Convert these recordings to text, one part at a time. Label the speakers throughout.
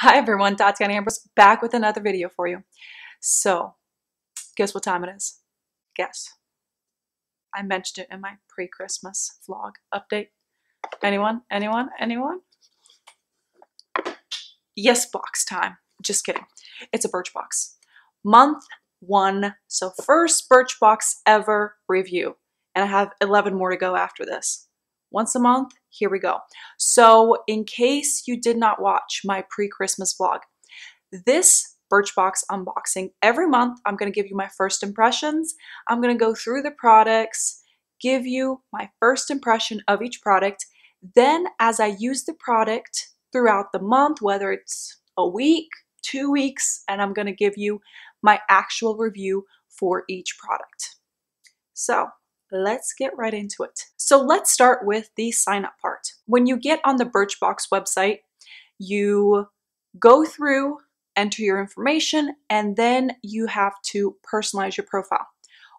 Speaker 1: Hi everyone, Tatiana Ambrose back with another video for you. So, guess what time it is? Guess. I mentioned it in my pre-Christmas vlog update. Anyone? Anyone? Anyone? Yes, box time. Just kidding. It's a Birchbox. Month one. So first Birchbox ever review. And I have 11 more to go after this. Once a month, here we go. So in case you did not watch my pre-Christmas vlog, this Birchbox unboxing, every month I'm going to give you my first impressions. I'm going to go through the products, give you my first impression of each product. Then as I use the product throughout the month, whether it's a week, two weeks, and I'm going to give you my actual review for each product. So let's get right into it. So let's start with the sign up part. When you get on the Birchbox website, you go through, enter your information, and then you have to personalize your profile.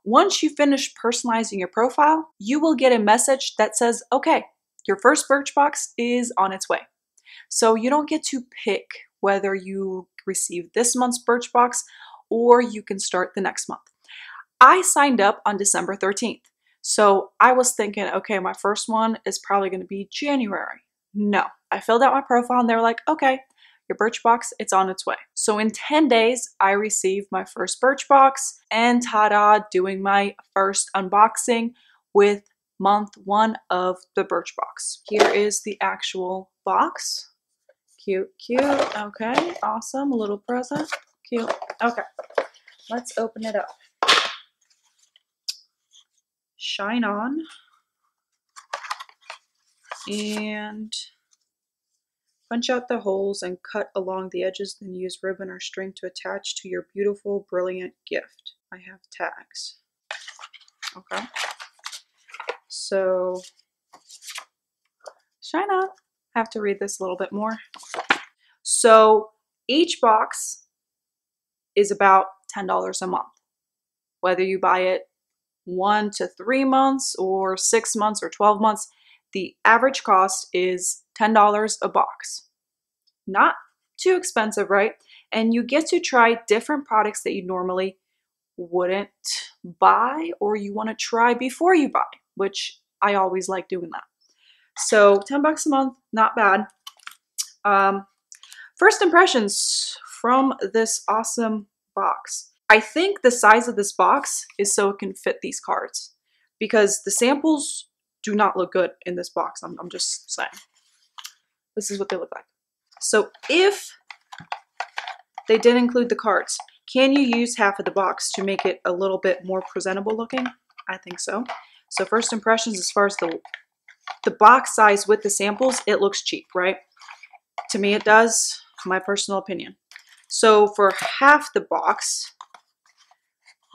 Speaker 1: Once you finish personalizing your profile, you will get a message that says, okay, your first Birchbox is on its way. So you don't get to pick whether you receive this month's Birchbox or you can start the next month. I signed up on December 13th. So I was thinking, okay, my first one is probably going to be January. No, I filled out my profile and they were like, okay, your Birchbox, it's on its way. So in 10 days, I received my first Birchbox and ta-da, doing my first unboxing with month one of the Birchbox. Here is the actual box. Cute, cute. Okay, awesome. A little present. Cute. Okay, let's open it up shine on. And punch out the holes and cut along the edges then use ribbon or string to attach to your beautiful brilliant gift. I have tags. Okay. So shine on I have to read this a little bit more. So each box is about $10 a month. Whether you buy it one to three months or six months or 12 months, the average cost is $10 a box. Not too expensive, right? And you get to try different products that you normally wouldn't buy or you want to try before you buy, which I always like doing that. So 10 bucks a month, not bad. Um, first impressions from this awesome box. I think the size of this box is so it can fit these cards because the samples do not look good in this box. I'm, I'm just saying. This is what they look like. So if they did include the cards, can you use half of the box to make it a little bit more presentable looking? I think so. So first impressions as far as the the box size with the samples, it looks cheap, right? To me it does, my personal opinion. So for half the box,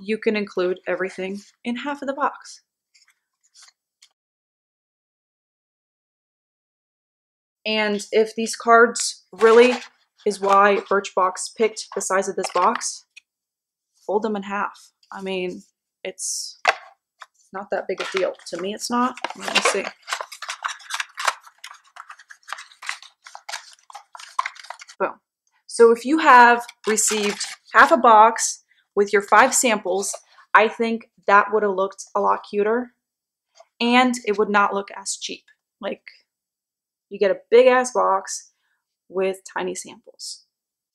Speaker 1: you can include everything in half of the box. And if these cards really is why Birchbox picked the size of this box, fold them in half. I mean, it's not that big a deal. To me, it's not. Let me see. Boom. So if you have received half a box with your five samples, I think that would have looked a lot cuter and it would not look as cheap. Like you get a big ass box with tiny samples.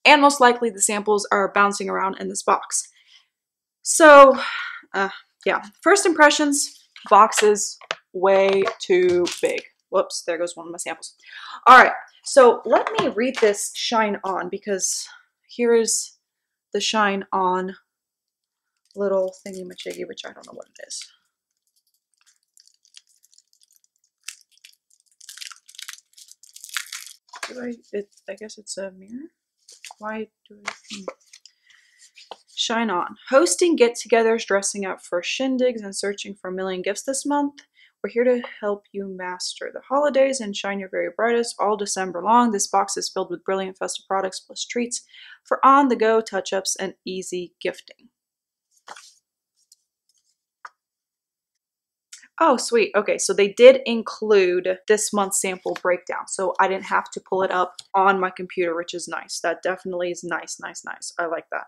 Speaker 1: And most likely the samples are bouncing around in this box. So, uh, yeah, first impressions, boxes way too big. Whoops, there goes one of my samples. All right, so let me read this shine on because here is the shine on little thingy majiggy, which I don't know what it is. Do I, it, I guess it's a mirror? Why do I, hmm. Shine on. Hosting get-togethers, dressing up for shindigs, and searching for a million gifts this month. We're here to help you master the holidays and shine your very brightest all December long. This box is filled with brilliant festive products plus treats for on-the-go touch-ups and easy gifting. Oh, sweet. Okay, so they did include this month's sample breakdown. So I didn't have to pull it up on my computer, which is nice. That definitely is nice, nice, nice. I like that.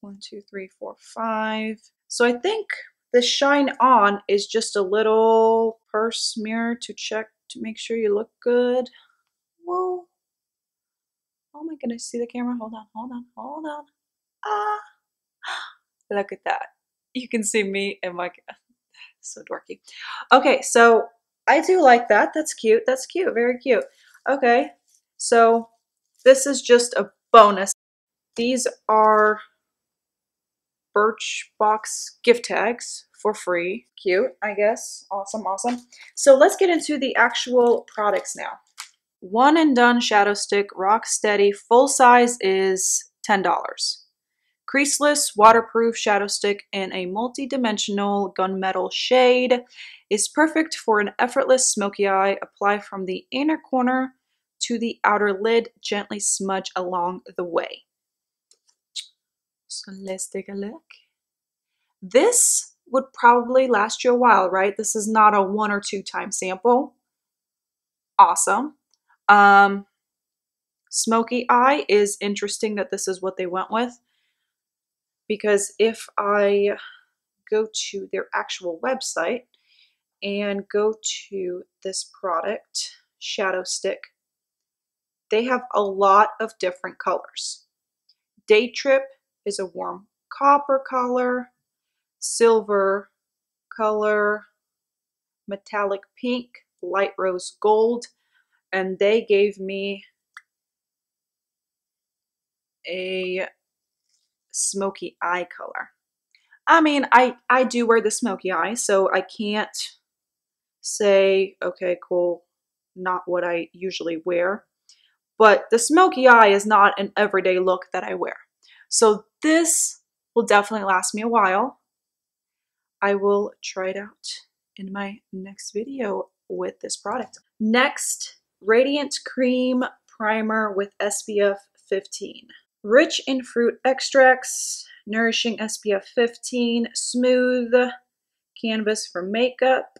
Speaker 1: One, two, three, four, five. So I think the Shine On is just a little purse mirror to check to make sure you look good. Whoa. Oh my goodness, see the camera? Hold on, hold on, hold on. Ah. Look at that. You can see me and my so dorky. Okay, so I do like that. That's cute. That's cute. Very cute. Okay, so this is just a bonus. These are Birchbox gift tags for free. Cute, I guess. Awesome, awesome. So let's get into the actual products now. One and Done Shadow Stick Rock Steady full size is $10. Creaseless waterproof shadow stick in a multi-dimensional gunmetal shade is perfect for an effortless smoky eye. Apply from the inner corner to the outer lid, gently smudge along the way. So let's take a look. This would probably last you a while, right? This is not a one or two time sample. Awesome. Um, smoky eye is interesting that this is what they went with because if I go to their actual website and go to this product, Shadow Stick, they have a lot of different colors. Day Trip is a warm copper color, silver color, metallic pink, light rose gold, and they gave me a smoky eye color. I mean, I, I do wear the smoky eye, so I can't say, okay, cool, not what I usually wear. But the smoky eye is not an everyday look that I wear. So this will definitely last me a while. I will try it out in my next video with this product. Next, Radiant Cream Primer with SPF 15. Rich in fruit extracts, nourishing SPF 15, smooth canvas for makeup,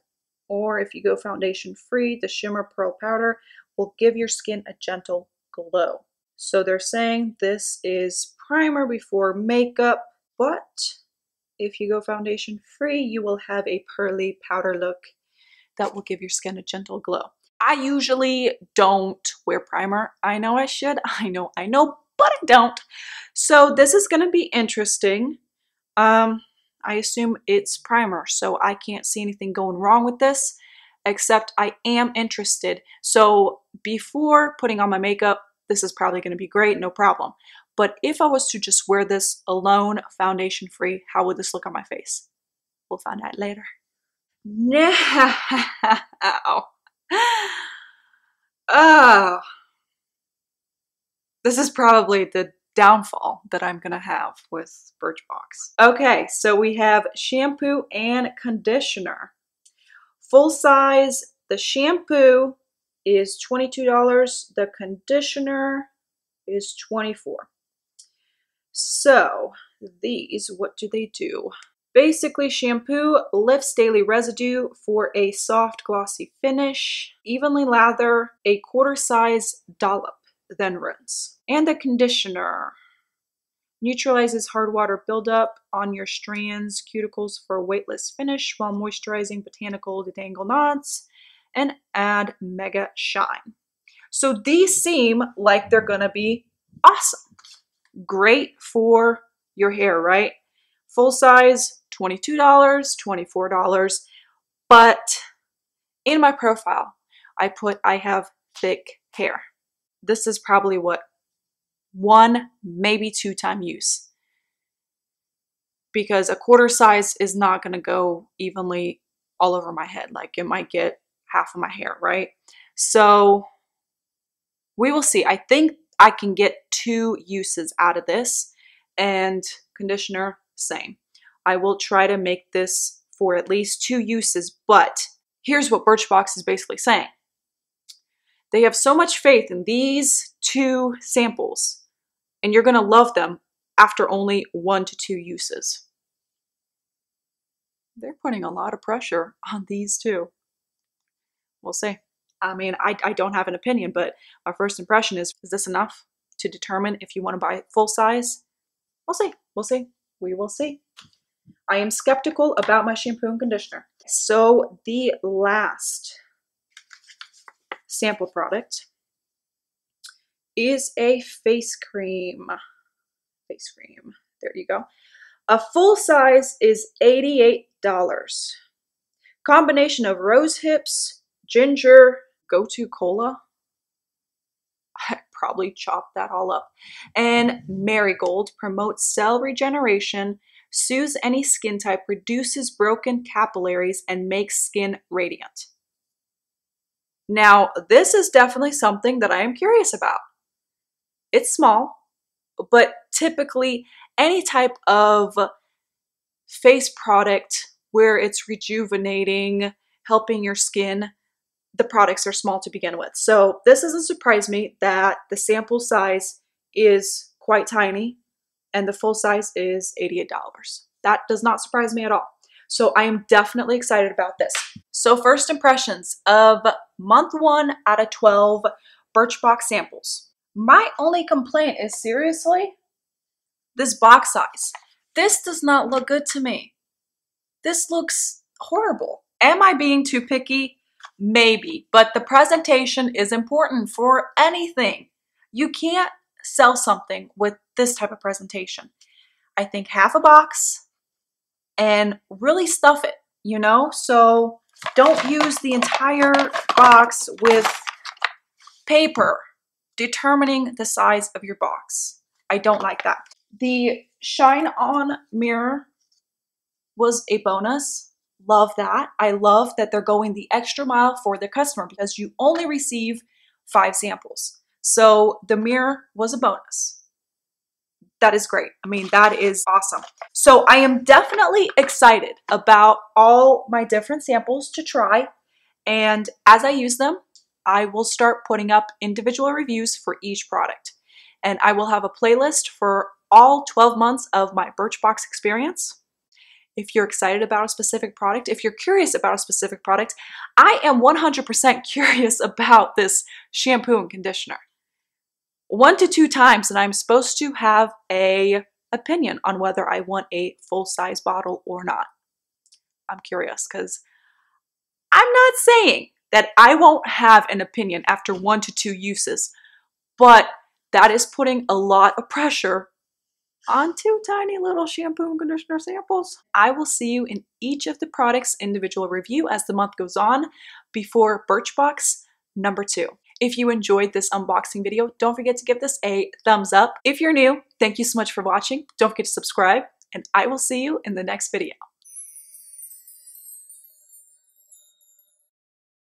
Speaker 1: or if you go foundation free, the Shimmer Pearl Powder will give your skin a gentle glow. So they're saying this is primer before makeup, but if you go foundation free, you will have a pearly powder look that will give your skin a gentle glow. I usually don't wear primer. I know I should. I know, I know, but I don't. So this is going to be interesting. Um, I assume it's primer, so I can't see anything going wrong with this, except I am interested. So before putting on my makeup, this is probably going to be great, no problem. But if I was to just wear this alone, foundation free, how would this look on my face? We'll find out later. Now, oh, this is probably the downfall that I'm going to have with Birchbox. Okay, so we have shampoo and conditioner. Full size, the shampoo is $22, the conditioner is 24 So these, what do they do? Basically, shampoo lifts daily residue for a soft glossy finish. Evenly lather a quarter size dollop then rinse. And the conditioner neutralizes hard water buildup on your strands, cuticles for a weightless finish while moisturizing botanical detangle knots and add mega shine. So these seem like they're gonna be awesome. Great for your hair, right? Full size, $22, $24. But in my profile, I put I have thick hair this is probably what one, maybe two time use. Because a quarter size is not going to go evenly all over my head. Like it might get half of my hair, right? So we will see. I think I can get two uses out of this and conditioner, same. I will try to make this for at least two uses, but here's what Birchbox is basically saying. They have so much faith in these two samples, and you're going to love them after only one to two uses. they're putting a lot of pressure on these two. We'll see. I mean, I, I don't have an opinion, but our first impression is is this enough to determine if you want to buy full size? We'll see. We'll see. We will see. I am skeptical about my shampoo and conditioner. So the last sample product is a face cream. Face cream. There you go. A full size is $88. Combination of rose hips, ginger, gotu kola. I probably chop that all up. And marigold promotes cell regeneration, soothes any skin type, reduces broken capillaries, and makes skin radiant. Now, this is definitely something that I am curious about. It's small, but typically any type of face product where it's rejuvenating, helping your skin, the products are small to begin with. So this doesn't surprise me that the sample size is quite tiny and the full size is $88. That does not surprise me at all. So I am definitely excited about this. So first impressions of month one out of 12 Birchbox samples. My only complaint is seriously, this box size. This does not look good to me. This looks horrible. Am I being too picky? Maybe, but the presentation is important for anything. You can't sell something with this type of presentation. I think half a box and really stuff it, you know? So don't use the entire box with paper determining the size of your box. I don't like that. The Shine On mirror was a bonus. Love that. I love that they're going the extra mile for the customer because you only receive five samples. So the mirror was a bonus. That is great. I mean, that is awesome. So I am definitely excited about all my different samples to try. And as I use them, I will start putting up individual reviews for each product. And I will have a playlist for all 12 months of my Birchbox experience. If you're excited about a specific product, if you're curious about a specific product, I am 100% curious about this shampoo and conditioner. One to two times, and I'm supposed to have a opinion on whether I want a full size bottle or not. I'm curious because I'm not saying that I won't have an opinion after one to two uses, but that is putting a lot of pressure on two tiny little shampoo and conditioner samples. I will see you in each of the products individual review as the month goes on before Birchbox number two. If you enjoyed this unboxing video, don't forget to give this a thumbs up. If you're new, thank you so much for watching. Don't forget to subscribe, and I will see you in the next video.